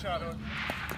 shot on.